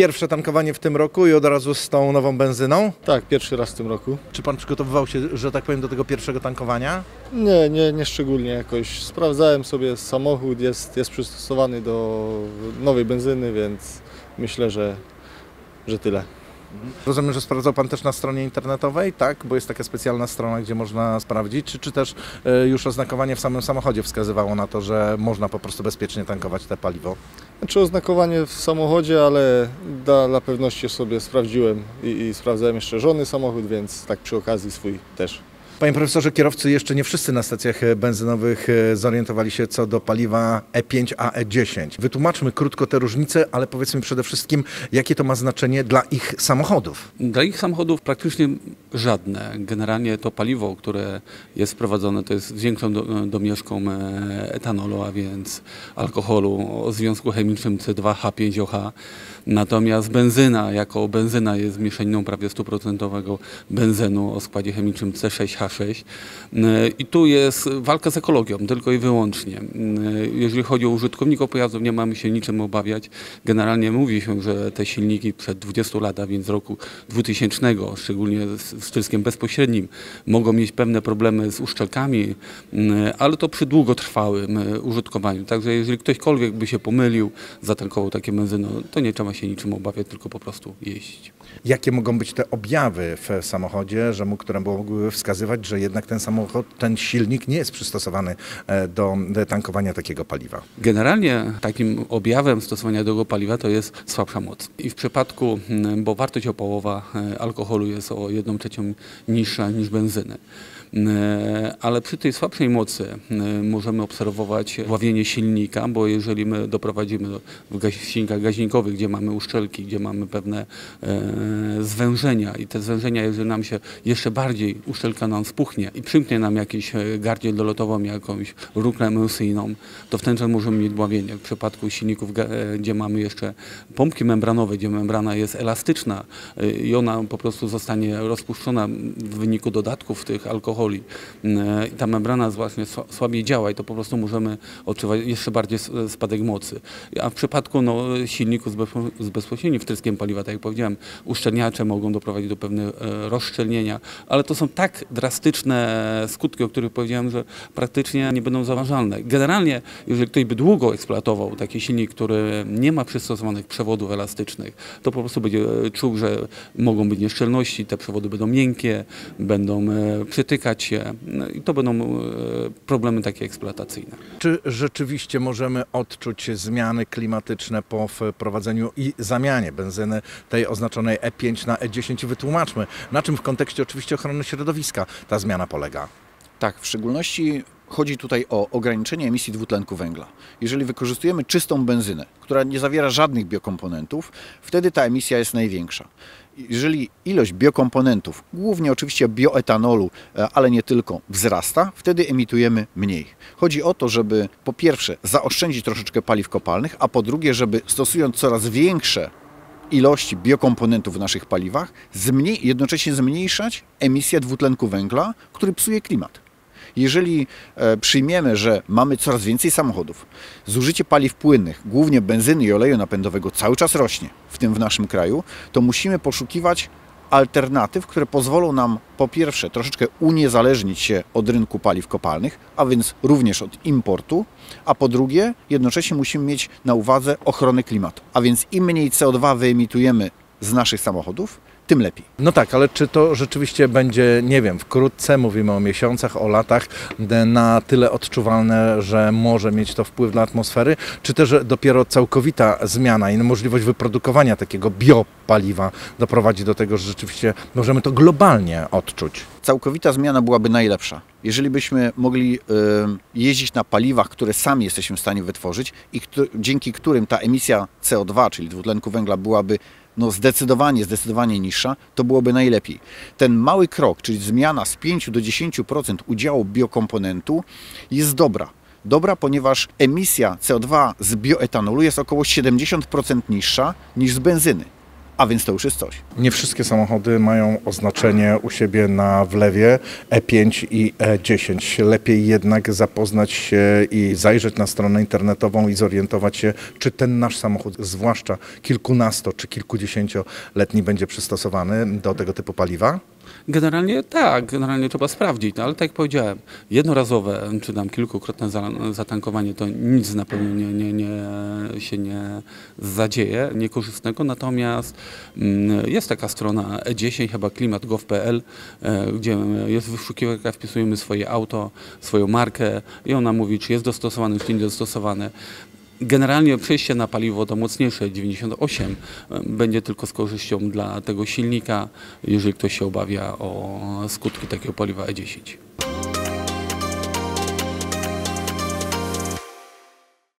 Pierwsze tankowanie w tym roku i od razu z tą nową benzyną. Tak, pierwszy raz w tym roku. Czy pan przygotowywał się, że tak powiem, do tego pierwszego tankowania? Nie, nie, nie szczególnie jakoś. Sprawdzałem sobie samochód, jest, jest przystosowany do nowej benzyny, więc myślę, że, że tyle. Rozumiem, że sprawdzał Pan też na stronie internetowej, tak? Bo jest taka specjalna strona, gdzie można sprawdzić, czy, czy też e, już oznakowanie w samym samochodzie wskazywało na to, że można po prostu bezpiecznie tankować te paliwo. Znaczy oznakowanie w samochodzie, ale dla, dla pewności sobie sprawdziłem i, i sprawdzałem jeszcze żony samochód, więc tak przy okazji swój też. Panie profesorze, kierowcy jeszcze nie wszyscy na stacjach benzynowych e, zorientowali się co do paliwa E5 a E10. Wytłumaczmy krótko te różnice, ale powiedzmy przede wszystkim, jakie to ma znaczenie dla ich samochodów. Dla ich samochodów praktycznie żadne. Generalnie to paliwo, które jest wprowadzone, to jest większą e, domieszką e, etanolu, a więc alkoholu o związku chemicznym C2H5OH. Natomiast benzyna, jako benzyna jest mieszaniną prawie 100% benzenu o składzie chemicznym C6H E, I tu jest walka z ekologią, tylko i wyłącznie. E, jeżeli chodzi o użytkowników pojazdów, nie mamy się niczym obawiać. Generalnie mówi się, że te silniki przed 20 lat, a więc roku 2000, szczególnie z wstryskiem bezpośrednim, mogą mieć pewne problemy z uszczelkami, e, ale to przy długotrwałym użytkowaniu. Także jeżeli ktośkolwiek by się pomylił, zatankował takie benzyno, no, to nie trzeba się niczym obawiać, tylko po prostu jeździć. Jakie mogą być te objawy w samochodzie, że mu, które mogłyby wskazywać, że jednak ten samochód, ten silnik nie jest przystosowany e, do do tankowania takiego paliwa? Generalnie takim objawem stosowania tego paliwa to jest słabsza moc. I w przypadku, bo wartość opałowa e, alkoholu jest o 1 trzecią niższa niż benzyny. E, Ale przy tej słabszej mocy e, możemy obserwować ławienie silnika, bo jeżeli my doprowadzimy do, w gaś- silnikach gaźnikowych, gdzie mamy uszczelki, gdzie mamy pewne e, zwężenia i te zwężenia, jeżeli nam się jeszcze bardziej uszczelka nam spuchnie i przymknie nam jakiś e, gardziel dolotową, jakąś rurkę emulsyjną, to wtedy możemy mieć dławienie. W przypadku silników, gdzie mamy jeszcze pompki membranowe, gdzie membrana jest elastyczna i ona po prostu zostanie rozpuszczona w wyniku dodatków tych alkoholi e, i ta membrana właśnie sła- słabiej działa i to po prostu możemy odczuwać jeszcze bardziej s- spadek mocy. A w przypadku no, z, bezpo- z bezpośrednim wtryskiem paliwa, tak jak powiedziałem, uszczelniacze mogą doprowadzić do pewnego e, rozszczelnienia, ale to są tak drastyczne skutki, o których powiedziałem, że praktycznie nie będą zauważalne. Generalnie, jeżeli ktoś by długo eksploatował taki silnik, który nie ma przystosowanych przewodów elastycznych, to po prostu będzie e, czuł, że mogą być nieszczelności, te przewody będą miękkie, będą e, przytykać się no i to będą e, problemy takie eksploatacyjne. Czy rzeczywiście możemy odczuć zmiany klimatyczne po wprowadzeniu i zamianie benzyny tej oznaczonej E5 na E10? Wytłumaczmy, na czym w kontekście oczywiście ochrony środowiska ta zmiana polega. Tak, w szczególności chodzi tutaj o ograniczenie emisji dwutlenku węgla. Jeżeli wykorzystujemy czystą benzynę, która nie zawiera żadnych biokomponentów, wtedy ta emisja jest największa. Jeżeli ilość biokomponentów, głównie oczywiście bioetanolu, e, ale nie tylko, wzrasta, wtedy emitujemy mniej. Chodzi o to, żeby po pierwsze zaoszczędzić troszeczkę paliw kopalnych, a po drugie, żeby stosując coraz większe ilości biokomponentów w naszych paliwach, zmniej, jednocześnie zmniejszać emisję dwutlenku węgla, który psuje klimat. Jeżeli e, przyjmiemy, że mamy coraz więcej samochodów, zużycie paliw płynnych, głównie benzyny i oleju napędowego, cały czas rośnie, w tym w naszym kraju, to musimy poszukiwać alternatyw, które pozwolą nam po pierwsze troszeczkę uniezależnić się od rynku paliw kopalnych, a więc również od importu, a po drugie jednocześnie musimy mieć na uwadze ochronę klimatu. A więc im mniej CO2 wyemitujemy z naszych samochodów, tym lepiej. No tak, ale czy to rzeczywiście będzie, nie wiem, wkrótce, mówimy o miesiącach, o latach, na tyle odczuwalne, że może mieć to wpływ na atmosfery, czy też dopiero całkowita zmiana i możliwość wyprodukowania takiego biopaliwa doprowadzi do tego, że rzeczywiście możemy to globalnie odczuć? całkowita zmiana byłaby najlepsza. Jeżeli byśmy mogli e, jeździć na paliwach, które sami jesteśmy w stanie wytworzyć i dzięki którym ta emisja CO2, czyli dwutlenku węgla, byłaby no zdecydowanie, zdecydowanie niższa, to byłoby najlepiej. Ten mały krok, czyli zmiana z 5 do 10% udziału biokomponentu jest dobra. Dobra, ponieważ emisja CO2 z bioetanolu jest około 70% niższa niż z benzyny. A więc to już jest coś. Nie wszystkie samochody mają oznaczenie u siebie na wlewie E5 i E10. Lepiej jednak zapoznać się i zajrzeć na stronę internetową i zorientować się, czy ten nasz samochód, zwłaszcza kilkunasto czy kilkudziesięcioletni, będzie przystosowany do tego typu paliwa. Generalnie tak, generalnie trzeba sprawdzić, no, ale tak jak powiedziałem, jednorazowe czy tam kilkukrotne za, zatankowanie to nic na pewno nie, nie, nie, się nie zadzieje, niekorzystnego, natomiast mm, jest taka strona E10, chyba klimat.gov.pl, e, gdzie jest wyszukiwarka, wpisujemy swoje auto, swoją markę i ona mówi, czy jest dostosowane, czy nie dostosowane. Generalnie przejście na paliwo to mocniejsze 98 e, będzie tylko z korzyścią dla tego silnika, jeżeli ktoś się obawia o skutki takiego paliwa E10.